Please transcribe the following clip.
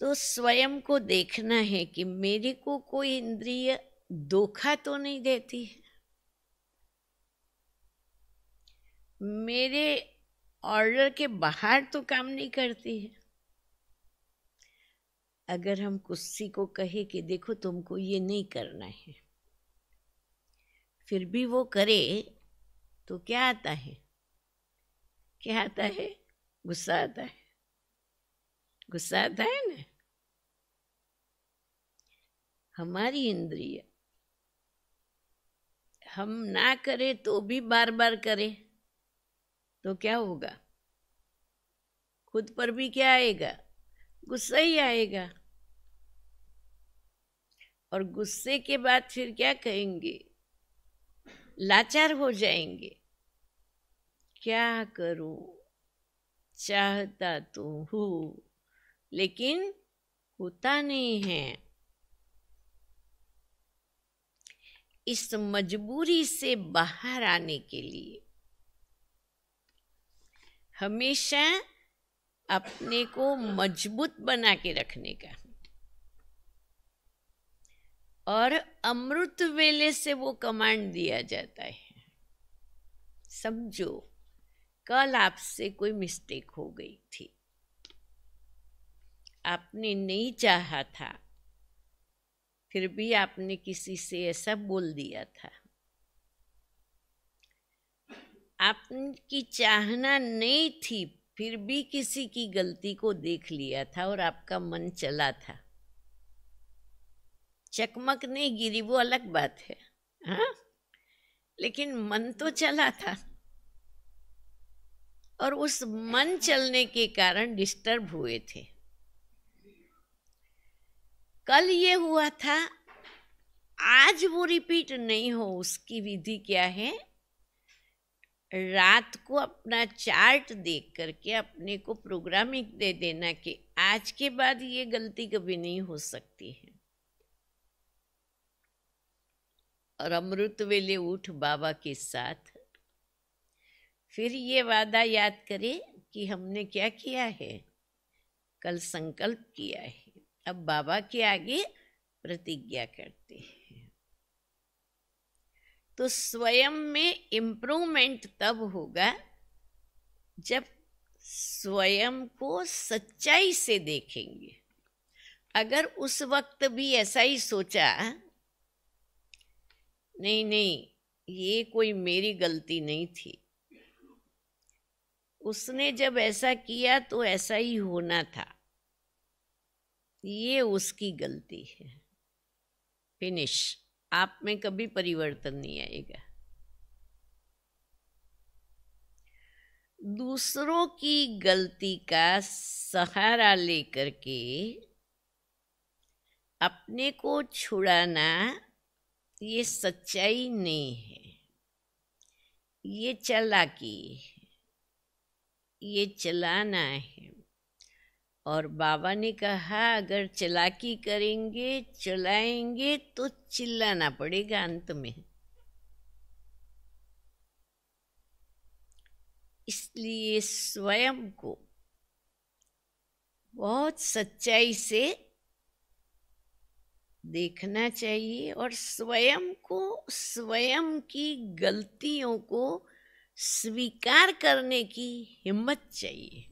तो स्वयं को देखना है कि मेरे को कोई इंद्रिय धोखा तो नहीं देती है। मेरे ऑर्डर के बाहर तो काम नहीं करती है। अगर हम किसी को कहे कि देखो तुमको ये नहीं करना है, फिर भी वो करे तो क्या आता है? क्या आता है? गुस्सा आता है। गुस्सा आता है ना? हमारी इंद्रिय। हम ना करें तो भी बार बार करें तो क्या होगा? खुद पर भी क्या आएगा? गुस्सा ही आएगा। और गुस्से के बाद फिर क्या कहेंगे? लाचार हो जाएँगे। क्या करूँ? चाहता तो हूँ, लेकिन होता नहीं है। इस मजबूरी से बाहर आने के लिए हमेशा अपने को मज़बूत बना के रखने का और अमृत वेले से वो कमांड दिया जाता है। समझो, कल आपसे कोई मिस्टेक हो गई थी। आपने नहीं चाहा था फिर भी आपने किसी से ऐसा बोल दिया था। आपकी चाहना नहीं थी, फिर भी किसी की गलती को देख लिया था और आपका मन चला था। चकमक नहीं गिरी, वो अलग बात है हाँ? लेकिन मन तो चला था। और उस मन चलने के कारण डिस्टर्ब हुए थे। कल ये हुआ था, आज वो रिपीट नहीं हो, उसकी विधि क्या है? रात को अपना चार्ट देख करके अपने को प्रोग्रामिंग दे देना कि आज के बाद ये गलती कभी नहीं हो सकती है। और अमृत वेले उठ बाबा के साथ। फिर ये वादा याद करें कि हमने क्या किया है? कल संकल्प किया है। अब बाबा के आगे प्रतिज्ञा करते हैं। तो स्वयं में इम्प्रूवमेंट तब होगा जब स्वयं को सच्चाई से देखेंगे। अगर उस वक्त भी ऐसा ही सोचा, नहीं नहीं, ये कोई मेरी गलती नहीं थी। उसने जब ऐसा किया तो ऐसा ही होना था। ये उसकी गलती है। फिनिश। आप में कभी परिवर्तन नहीं आएगा। दूसरों की गलती का सहारा लेकर के अपने को छुड़ाना ये सच्चाई नहीं है। ये चलाकी है। ये चलाना है। और बाबा ने कहा, अगर चलाकी करेंगे, चलाएँगे तो चिल्लाना पड़ेगा अंत में। इसलिए स्वयं को बहुत सच्चाई से देखना चाहिए और स्वयं को, स्वयं की गलतियों को स्वीकार करने की हिम्मत चाहिए।